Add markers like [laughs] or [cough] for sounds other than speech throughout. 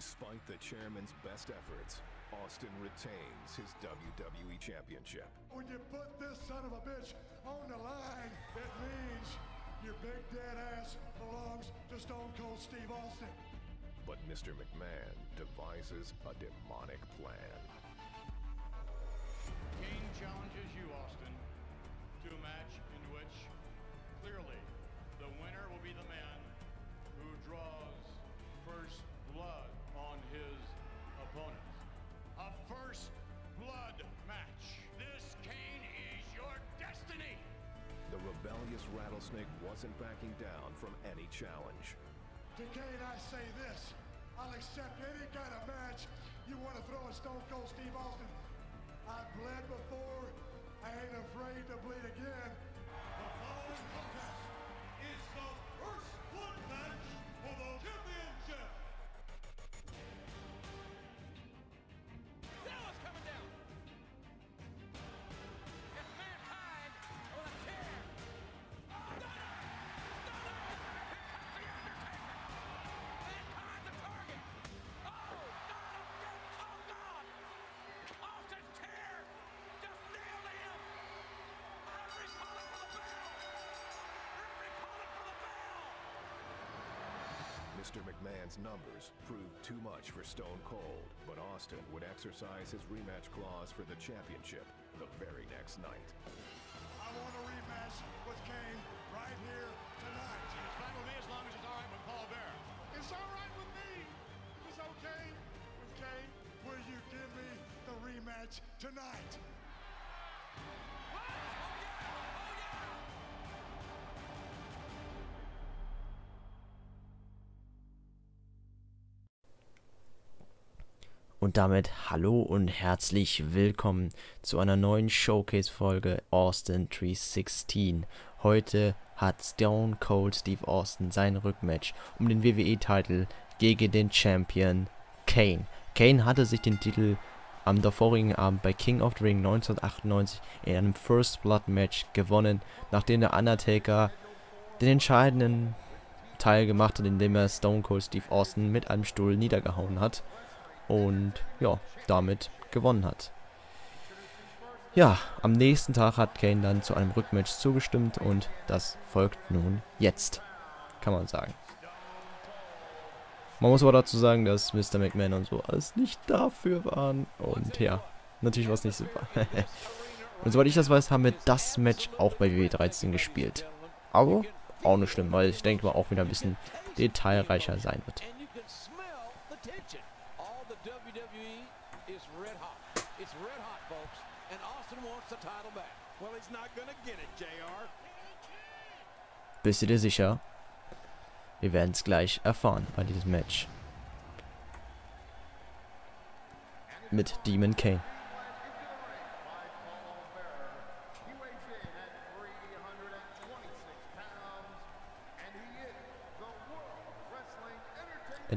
Despite the chairman's best efforts, Austin retains his WWE Championship. When you put this son of a bitch on the line, it means your big dead ass belongs to Stone Cold Steve Austin. But Mr. McMahon devises a demonic plan. Kane challenges you, Austin, to a match in which clearly the winner will be the man who draws first blood on his opponent. A first blood match. This, cane is your destiny. The rebellious Rattlesnake wasn't backing down from any challenge. To Kane, I say this. I'll accept any kind of match you want to throw at Stone Cold Steve Austin. Mr. McMahon's numbers proved too much for Stone Cold, but Austin would exercise his rematch clause for the championship the very next night. I want a rematch with Kane right here tonight. It's fine with me as long as it's all right with Paul Bear. It's all right with me. It's okay with Kane. Will you give me the rematch tonight? Und damit hallo und herzlich willkommen zu einer neuen Showcase-Folge Austin 316. Heute hat Stone Cold Steve Austin sein Rückmatch um den WWE-Titel gegen den Champion Kane. Kane hatte sich den Titel am davorigen Abend bei King of the Ring 1998 in einem First Blood Match gewonnen, nachdem der Undertaker den entscheidenden Teil gemacht hat, indem er Stone Cold Steve Austin mit einem Stuhl niedergehauen hat und ja, damit gewonnen hat. Ja, am nächsten Tag hat Kane dann zu einem Rückmatch zugestimmt und das folgt nun jetzt, kann man sagen. Man muss aber dazu sagen, dass Mr. McMahon und so alles nicht dafür waren und ja, natürlich war es nicht super. [laughs] und soweit ich das weiß, haben wir das Match auch bei WWE 13 gespielt. Aber auch nicht schlimm, weil ich denke mal auch wieder ein bisschen detailreicher sein wird. Is red hot. It's red hot, folks. And Austin wants the title back. Well, he's not gonna get it, JR. Bist du dir sicher? Wir werden es gleich erfahren bei diesem Match. Mit Demon Kane. He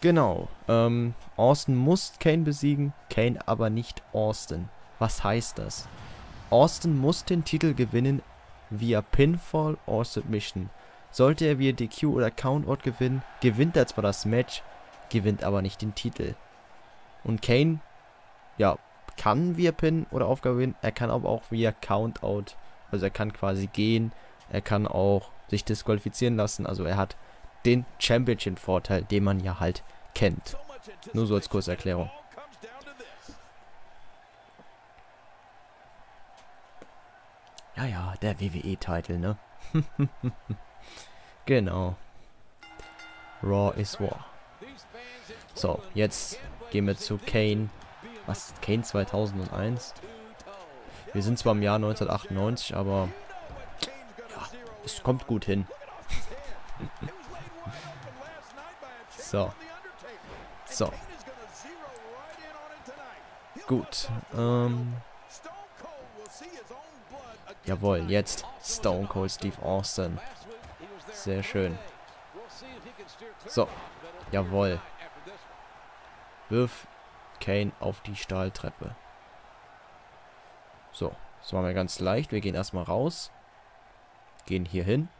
Genau. Ähm, Austin muss Kane besiegen, Kane aber nicht Austin. Was heißt das? Austin muss den Titel gewinnen via Pinfall or Submission. Sollte er via DQ oder Countout gewinnen, gewinnt er zwar das Match, gewinnt aber nicht den Titel. Und Kane, ja, kann via Pin oder Aufgabe gewinnen, er kann aber auch via Countout, also er kann quasi gehen, er kann auch sich disqualifizieren lassen, also er hat den Championship-Vorteil, den man ja halt kennt. Nur so als Kurserklärung. Ja, ja, der WWE-Titel, ne? [laughs] genau. Raw is War. So, jetzt gehen wir zu Kane. Was? Kane 2001? two-toe. Wir sind zwar im Jahr 1998, aber zero es kommt gut hin. [laughs] So. from The Undertaker. And So. Gut. Ähm, jawohl, jetzt Stone Cold Steve Austin. Sehr schön. So, jawohl. Wirf Kane auf die Stahltreppe. So, das machen wir ganz leicht. Wir gehen erstmal raus. Gehen hier hin.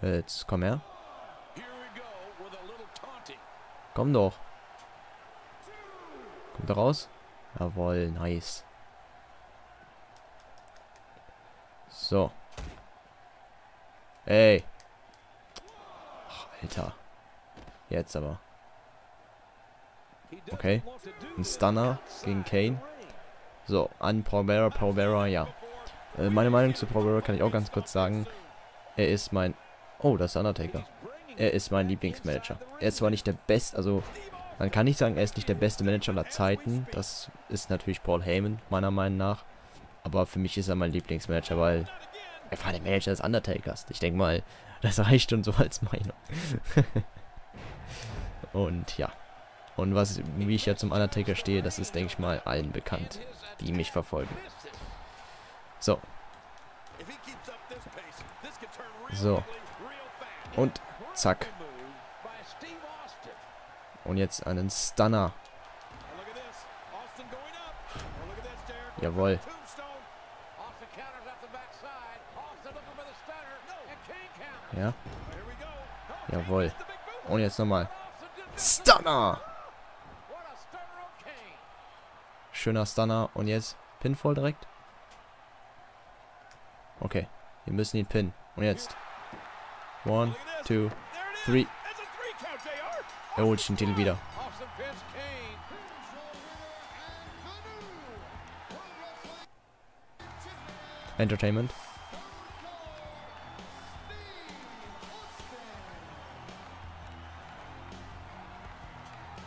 Jetzt komm her. Komm doch. Kommt er raus? Jawohl, nice. So. Ey. Ach, Alter. Jetzt aber. Okay. Ein Stunner gegen Kane. So, an Paul Bearer. Ja. Äh, meine Meinung zu Paul kann ich auch ganz kurz sagen. Er ist mein... Oh, das ist Undertaker. Er ist mein Lieblingsmanager. Er ist zwar nicht der beste, also man kann nicht sagen, er ist nicht der beste Manager aller Zeiten. Das ist natürlich Paul Heyman, meiner Meinung nach. Aber für mich ist er mein Lieblingsmanager, weil er war der Manager des Undertakers. Ich denke mal, [laughs] das reicht schon so als Meinung. [laughs] Und ja. Und was, wie ich ja zum Undertaker stehe, das ist, denke ich mal, allen bekannt, die mich verfolgen. So, So. Und zack. Und jetzt einen Stunner. Jawohl. Ja. Oh, jawohl. Und jetzt nochmal. Stunner! Schöner Stunner. Und jetzt Pinfall direkt. Okay, wir müssen ihn pinnen. Und jetzt. One, Look at this. two, There it is. three. That's a three count, JR. Er holt sich den Titel wieder. Austin pins Kane. Entertainment.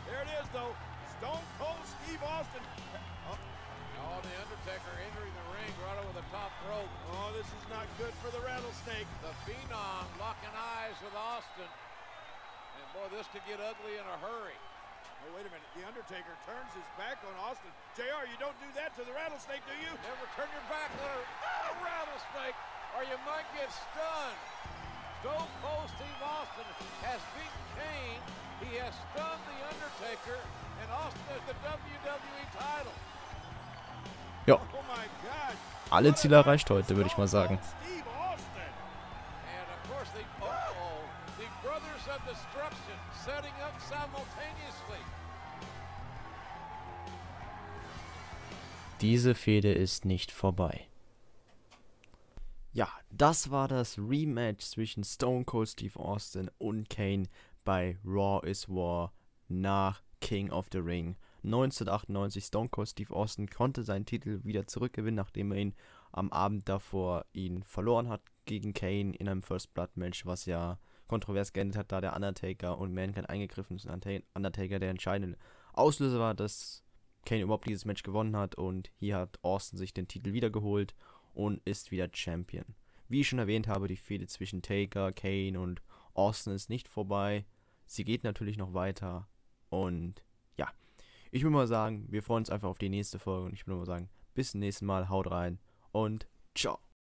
There it is, though. Stone Cold Steve Austin. Oh, Oh, the Undertaker entering the ring right over the top rope. oh, this is not good for the rattlesnake. The Phenom locking eyes with Austin. And boy, this could get ugly in a hurry. Oh, wait a minute. The Undertaker turns his back on Austin. JR, you don't do that to the rattlesnake, do you? Never turn your back on a rattlesnake or you might get stunned. Stone Cold Steve Austin has beaten Kane. He has stunned The Undertaker. And Austin has the WWE title. Ja, alle Ziele erreicht heute, würde ich mal sagen. Diese Fehde ist nicht vorbei. Ja, das war das Rematch zwischen Stone Cold Steve Austin und Kane bei Raw is War nach King of the Ring. 1998 Stone Cold Steve Austin konnte seinen Titel wieder zurückgewinnen, nachdem er ihn am Abend davor ihn verloren hat gegen Kane in einem First Blood Match, was ja kontrovers geendet hat, da der Undertaker und Mankind eingegriffen ist und Undertaker der entscheidende Auslöser war, dass Kane überhaupt dieses Match gewonnen hat und hier hat Austin sich den Titel wiedergeholt und ist wieder Champion. Wie ich schon erwähnt habe, die Fehde zwischen Taker, Kane und Austin ist nicht vorbei. Sie geht natürlich noch weiter und ja, ich will mal sagen, wir freuen uns einfach auf die nächste Folge und ich will mal sagen, bis zum nächsten Mal, haut rein und ciao.